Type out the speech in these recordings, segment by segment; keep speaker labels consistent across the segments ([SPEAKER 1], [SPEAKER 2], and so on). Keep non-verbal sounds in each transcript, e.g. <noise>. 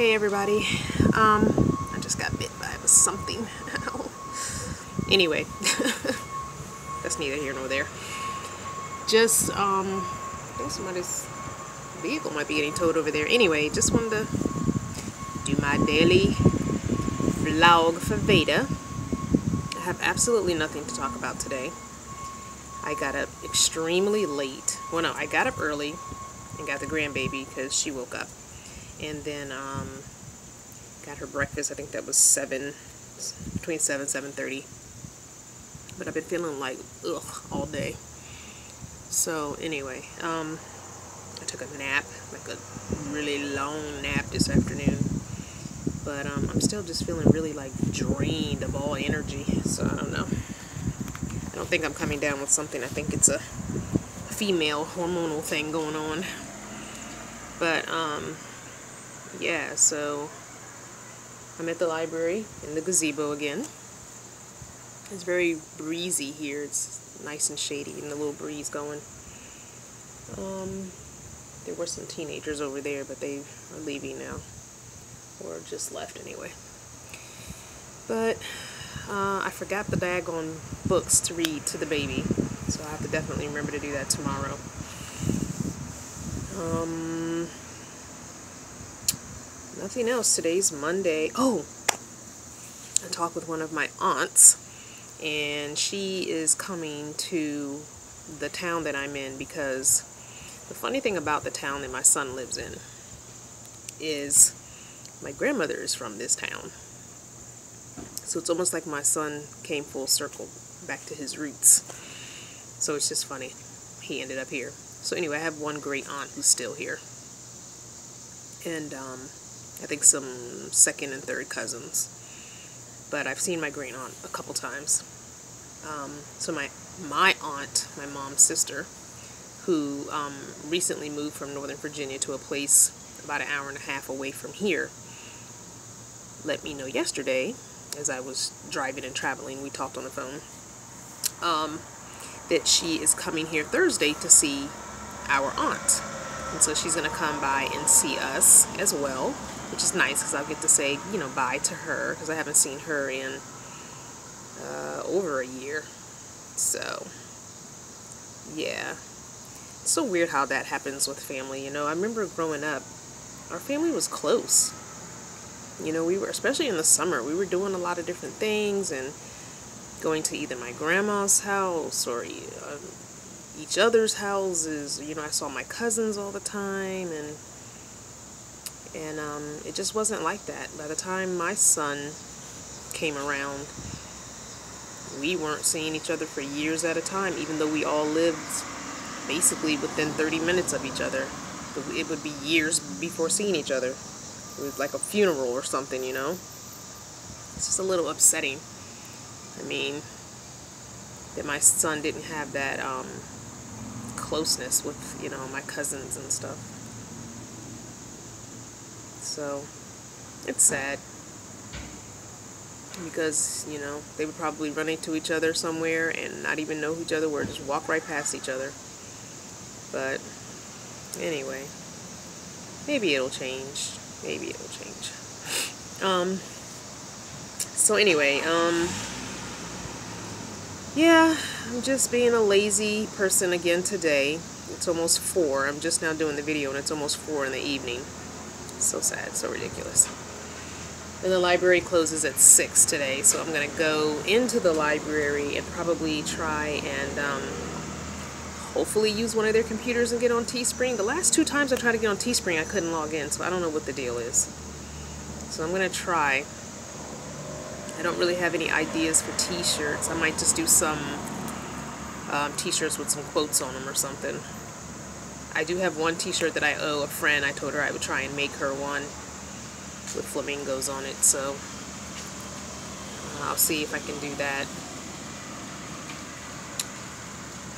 [SPEAKER 1] Hey everybody. Um, I just got bit by something. <laughs> anyway, <laughs> that's neither here nor there. Just, um, I think somebody's vehicle might be getting towed over there. Anyway, just wanted to do my daily vlog for Veda. I have absolutely nothing to talk about today. I got up extremely late. Well, no, I got up early and got the grandbaby because she woke up. And then um, got her breakfast. I think that was 7, between 7 7.30. But I've been feeling like, ugh, all day. So anyway, um, I took a nap, like a really long nap this afternoon. But um, I'm still just feeling really like drained of all energy. So I don't know. I don't think I'm coming down with something. I think it's a female hormonal thing going on. But, um, yeah, so I'm at the library in the gazebo again. It's very breezy here. It's nice and shady and a little breeze going. Um, there were some teenagers over there, but they are leaving now. Or just left anyway. But uh, I forgot the daggone books to read to the baby. So I have to definitely remember to do that tomorrow. Um, nothing else. Today's Monday. Oh, I talked with one of my aunts, and she is coming to the town that I'm in because the funny thing about the town that my son lives in is my grandmother is from this town. So it's almost like my son came full circle back to his roots. So it's just funny. He ended up here. So anyway, I have one great aunt who's still here. And um, I think some second and third cousins. But I've seen my great aunt a couple times. Um, so my my aunt, my mom's sister, who um, recently moved from Northern Virginia to a place about an hour and a half away from here, let me know yesterday as I was driving and traveling. We talked on the phone. Um, that she is coming here Thursday to see our aunt. And so she's going to come by and see us as well, which is nice because I'll get to say, you know, bye to her because I haven't seen her in uh, over a year. So, yeah. It's so weird how that happens with family, you know. I remember growing up, our family was close. You know, we were, especially in the summer, we were doing a lot of different things and going to either my grandma's house or uh, each other's houses. You know, I saw my cousins all the time, and and um, it just wasn't like that. By the time my son came around, we weren't seeing each other for years at a time, even though we all lived basically within 30 minutes of each other. It would be years before seeing each other. It was like a funeral or something, you know? It's just a little upsetting. I mean, that my son didn't have that um, closeness with, you know, my cousins and stuff. So, it's sad. Because, you know, they would probably run into each other somewhere and not even know who each other were, just walk right past each other. But, anyway, maybe it'll change. Maybe it'll change. <laughs> Um, so anyway, um, yeah, I'm just being a lazy person again today. It's almost 4. I'm just now doing the video and it's almost 4 in the evening. So sad, so ridiculous. And the library closes at 6 today, so I'm going to go into the library and probably try and um, hopefully use one of their computers and get on Teespring. The last two times I tried to get on Teespring, I couldn't log in, so I don't know what the deal is. So I'm going to try. I don't really have any ideas for t-shirts. I might just do some um, t-shirts with some quotes on them or something. I do have one t-shirt that I owe a friend. I told her I would try and make her one with flamingos on it, so I'll see if I can do that.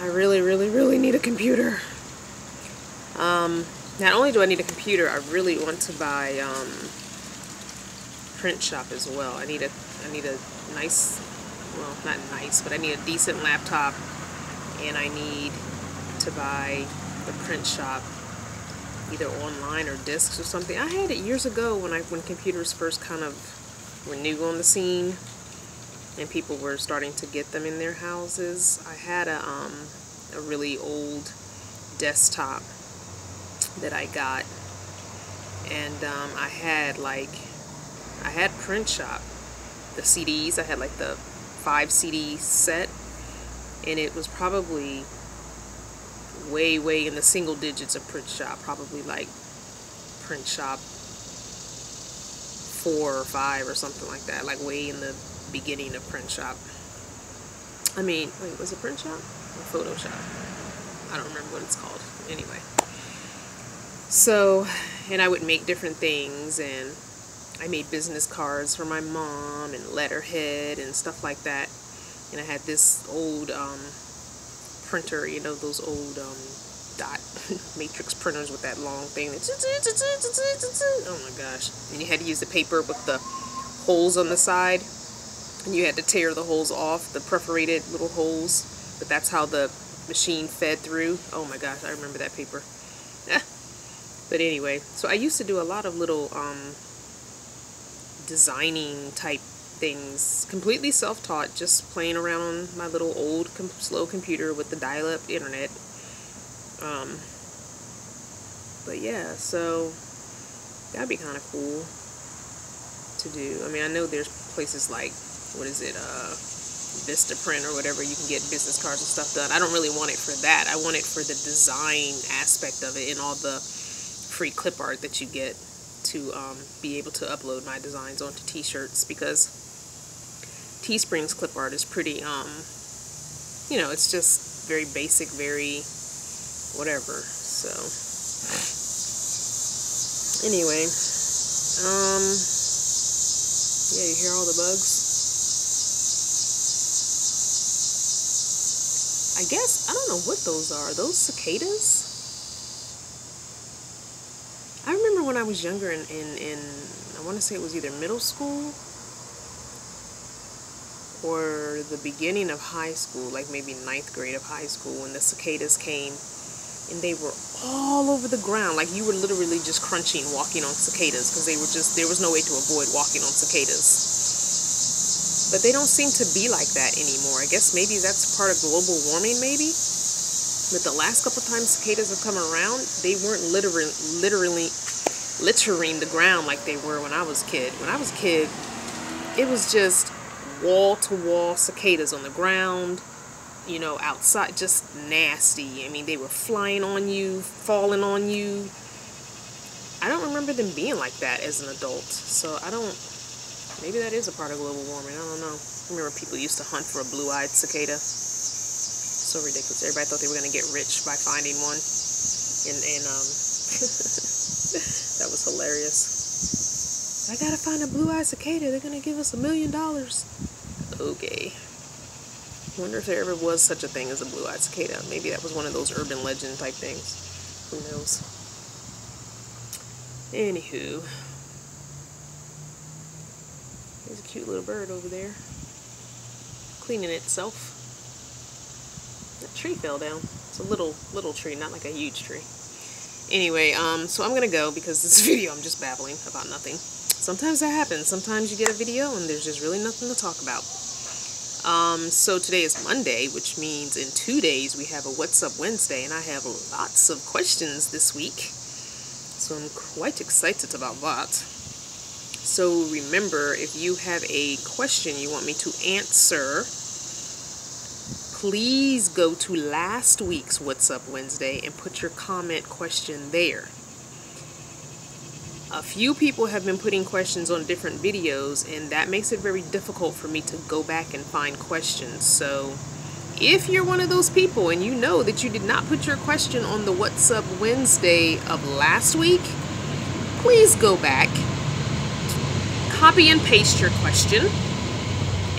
[SPEAKER 1] I really, really, really need a computer. Um, not only do I need a computer, I really want to buy um, print shop as well. I need a I need a nice, well, not nice, but I need a decent laptop, and I need to buy the print shop either online or discs or something. I had it years ago when I when computers first kind of were new on the scene and people were starting to get them in their houses. I had a um, a really old desktop that I got and um, I had like I had print shop the CDs I had like the five CD set and it was probably way way in the single digits of print shop probably like print shop four or five or something like that like way in the beginning of print shop. I mean wait was it print shop or Photoshop? I don't remember what it's called. Anyway. So and I would make different things and I made business cards for my mom and letterhead and stuff like that. And I had this old um, printer you know those old um, dot <laughs> matrix printers with that long thing oh my gosh. And you had to use the paper with the holes on the side. And you had to tear the holes off the perforated little holes. But that's how the machine fed through. Oh my gosh I remember that paper. <laughs> But anyway, so I used to do a lot of little um, designing type things, completely self-taught, just playing around on my little old com slow computer with the dial-up internet. Um, but yeah, so that'd be kind of cool to do. I mean, I know there's places like, what is it, uh, Vistaprint or whatever, you can get business cards and stuff done. I don't really want it for that. I want it for the design aspect of it and all the free clip art that you get to um, be able to upload my designs onto t-shirts because Teespring's clip art is pretty, um, you know, it's just very basic, very whatever. So, anyway, um, yeah, you hear all the bugs? I guess, I don't know what those are. Are those cicadas? When I was younger in, in, in I want to say it was either middle school or the beginning of high school, like maybe ninth grade of high school, when the cicadas came and they were all over the ground. Like you were literally just crunching walking on cicadas because they were just, there was no way to avoid walking on cicadas. But they don't seem to be like that anymore. I guess maybe that's part of global warming, maybe. But the last couple times cicadas have come around, they weren't literally, literally littering the ground like they were when I was a kid. When I was a kid, it was just wall-to-wall cicadas on the ground, you know, outside, just nasty. I mean, they were flying on you, falling on you. I don't remember them being like that as an adult, so I don't, maybe that is a part of global warming, I don't know. I remember people used to hunt for a blue-eyed cicada. So ridiculous. Everybody thought they were going to get rich by finding one. And, and um, <laughs> That was hilarious. I gotta find a blue-eyed cicada. They're gonna give us a million dollars. Okay. wonder if there ever was such a thing as a blue-eyed cicada. Maybe that was one of those urban legend type things. Who knows? Anywho. There's a cute little bird over there. Cleaning itself. The tree fell down. It's a little, little tree, not like a huge tree. Anyway, um, so I'm gonna go because this <laughs> video I'm just babbling about nothing. Sometimes that happens. Sometimes you get a video and there's just really nothing to talk about. Um, so today is Monday, which means in two days we have a What's Up Wednesday, and I have lots of questions this week. So I'm quite excited about that. So remember, if you have a question you want me to answer, please go to last week's What's Up Wednesday and put your comment question there. A few people have been putting questions on different videos and that makes it very difficult for me to go back and find questions. So if you're one of those people and you know that you did not put your question on the What's Up Wednesday of last week, please go back, copy and paste your question,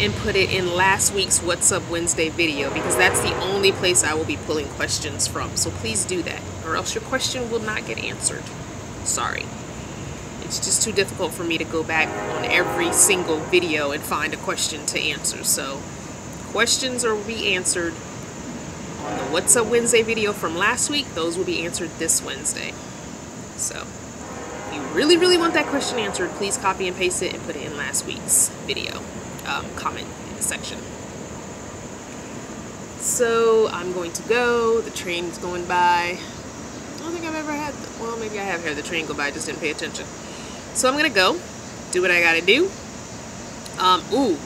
[SPEAKER 1] and put it in last week's What's Up Wednesday video because that's the only place I will be pulling questions from. So please do that or else your question will not get answered. Sorry. It's just too difficult for me to go back on every single video and find a question to answer. So questions will be answered on the What's Up Wednesday video from last week. Those will be answered this Wednesday. So, if you really, really want that question answered, please copy and paste it and put it in last week's video um, comment section. So, I'm going to go. The train's going by. I don't think I've ever had, well, maybe I have had the train go by, I just didn't pay attention. So, I'm going to go, do what I got to do. Um, ooh,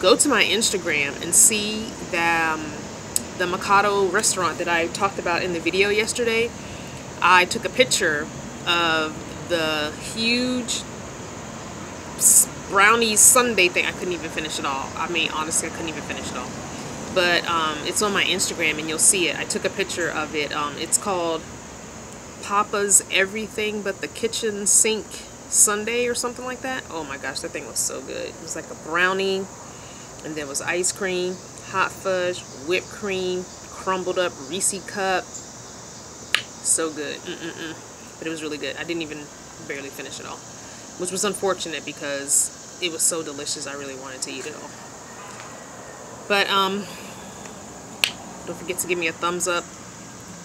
[SPEAKER 1] go to my Instagram and see the, um, the Mikado restaurant that I talked about in the video yesterday. I took a picture of the huge brownie sundae thing. I couldn't even finish it all. I mean, honestly, I couldn't even finish it all. But um, it's on my Instagram and you'll see it. I took a picture of it. Um, it's called Papa's Everything But the Kitchen Sink Sundae or something like that. Oh my gosh, that thing was so good. It was like a brownie and there was ice cream, hot fudge, whipped cream, crumbled up Reese cup. So good. Mm -mm -mm. But it was really good. I didn't even barely finish it all. Which was unfortunate because it was so delicious I really wanted to eat it all. But um don't forget to give me a thumbs up,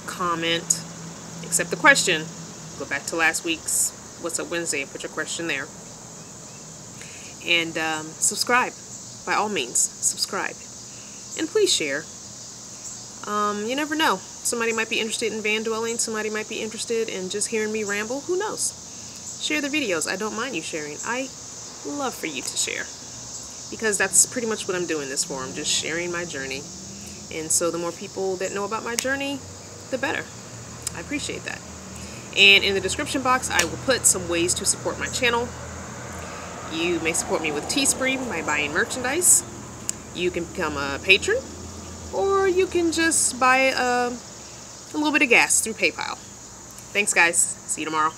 [SPEAKER 1] comment, accept the question. Go back to last week's What's Up Wednesday and put your question there. And um, subscribe by all means, subscribe. And please share. Um, you never know. Somebody might be interested in van dwelling. Somebody might be interested in just hearing me ramble. Who knows? Share the videos. I don't mind you sharing. I love for you to share. Because that's pretty much what I'm doing this for. I'm just sharing my journey. And so the more people that know about my journey, the better. I appreciate that. And in the description box, I will put some ways to support my channel. You may support me with Teespring by buying merchandise. You can become a patron, or you can just buy a, a little bit of gas through PayPal. Thanks, guys. See you tomorrow.